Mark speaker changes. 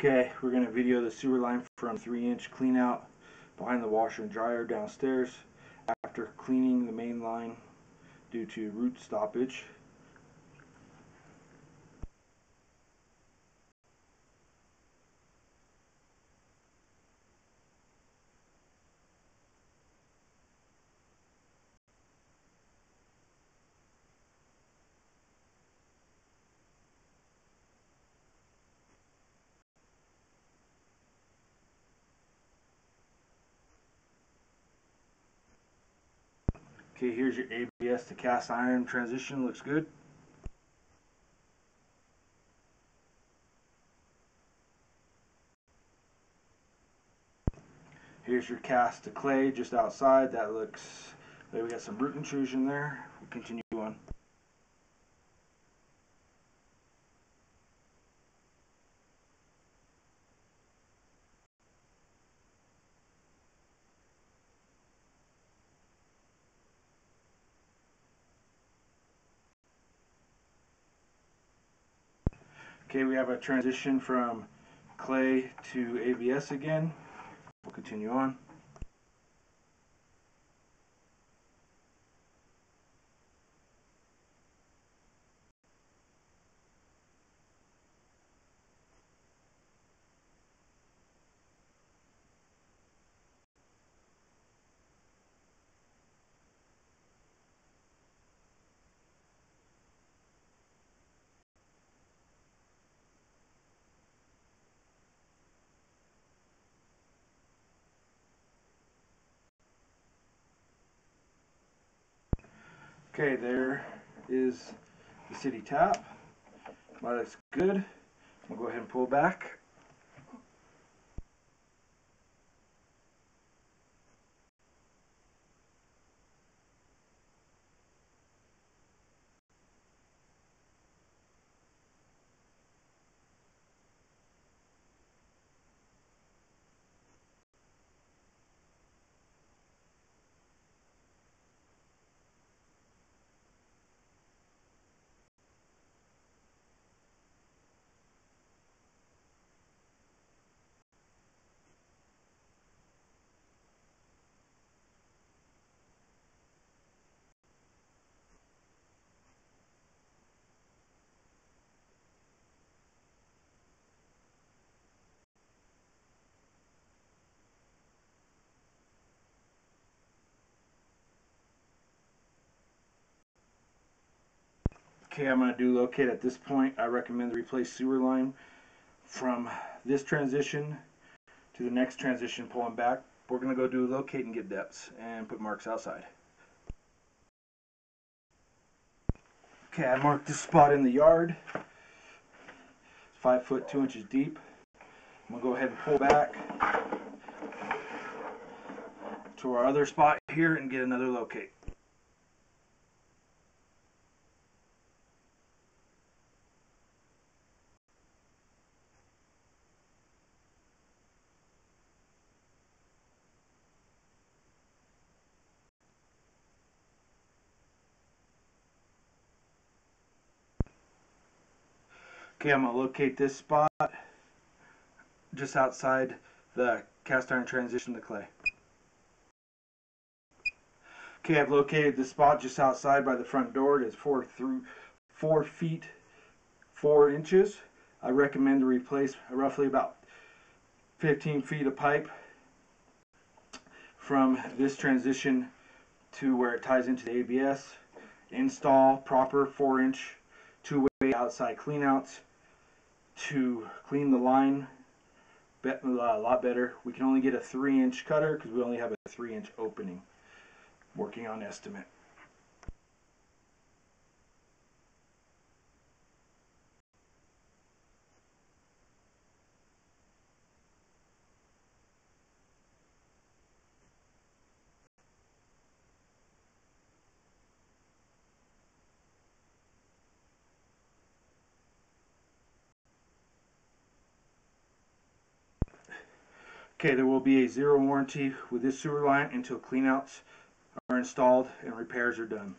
Speaker 1: Okay, we're going to video the sewer line from 3 inch clean out behind the washer and dryer downstairs after cleaning the main line due to root stoppage. Okay, here's your ABS to cast iron transition. Looks good. Here's your cast to clay just outside. That looks, there we got some root intrusion there. We'll continue on. Okay, we have a transition from clay to ABS again. We'll continue on. Okay, there is the city tap. That looks good. We'll go ahead and pull back. Okay, I'm going to do locate at this point. I recommend to replace sewer line from this transition to the next transition pulling back. We're going to go do locate and get depths and put marks outside. Okay, I marked this spot in the yard. It's five foot two inches deep. I'm going to go ahead and pull back to our other spot here and get another locate. Okay, I'm going to locate this spot just outside the cast iron transition to clay. Okay, I've located the spot just outside by the front door. It is four through four feet four inches. I recommend to replace roughly about 15 feet of pipe from this transition to where it ties into the ABS. Install proper four inch two-way outside cleanouts to clean the line uh, a lot better. We can only get a 3 inch cutter because we only have a 3 inch opening. Working on estimate. Okay, there will be a zero warranty with this sewer line until cleanouts are installed and repairs are done.